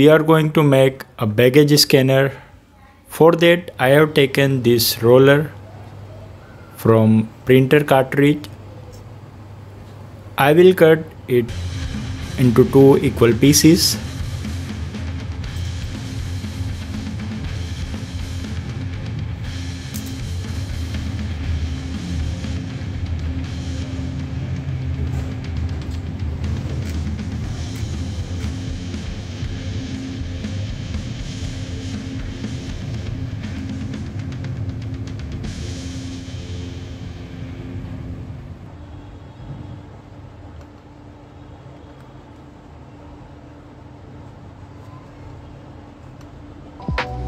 we are going to make a baggage scanner. For that I have taken this roller from printer cartridge. I will cut it into two equal pieces. you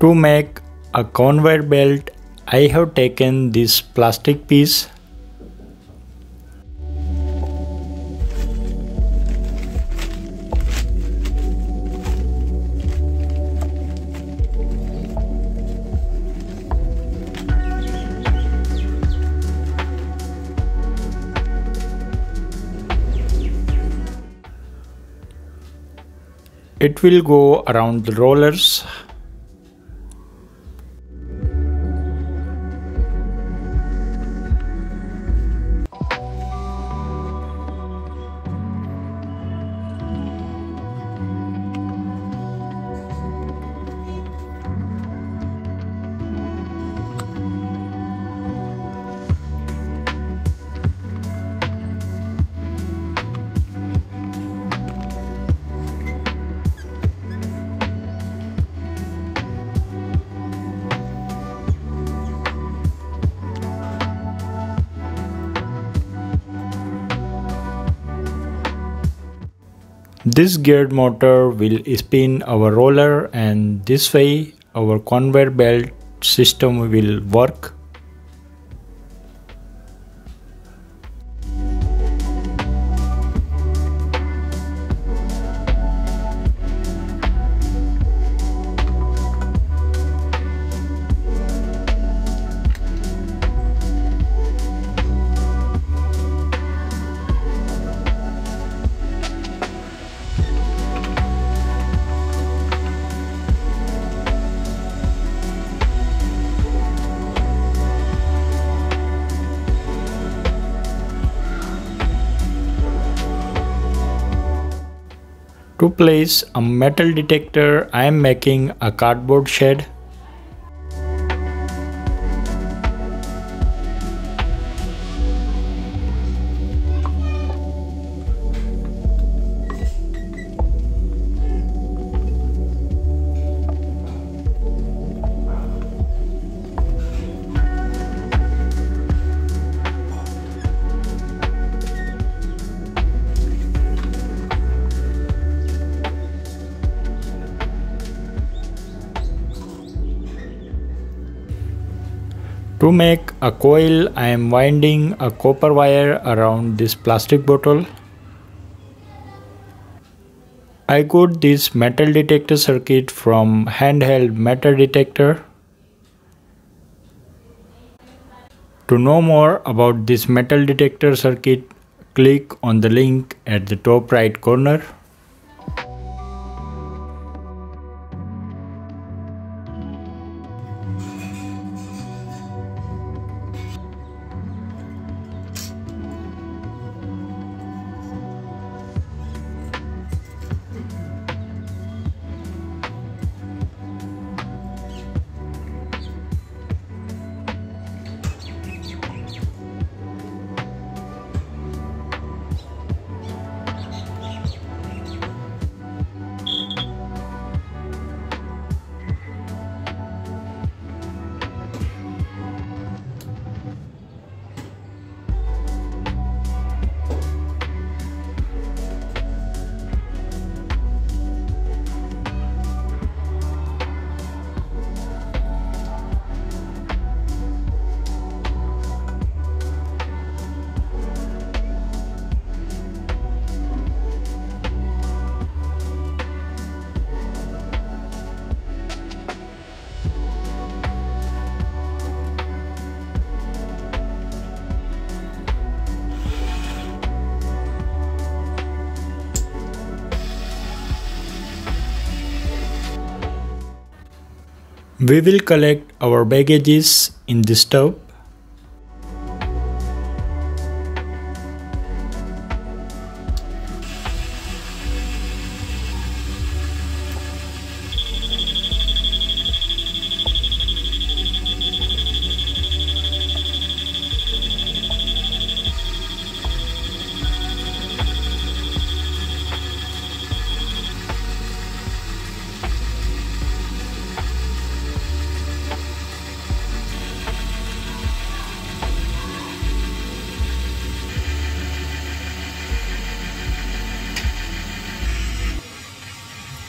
To make a conveyor belt, I have taken this plastic piece. It will go around the rollers This geared motor will spin our roller and this way our conveyor belt system will work. To place a metal detector, I am making a cardboard shed. To make a coil, I am winding a copper wire around this plastic bottle. I got this metal detector circuit from handheld metal detector. To know more about this metal detector circuit, click on the link at the top right corner. We will collect our baggages in this tub.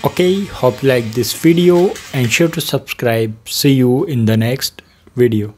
Okay, hope you like this video and sure to subscribe. See you in the next video.